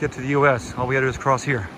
get to the US. All we gotta do is cross here.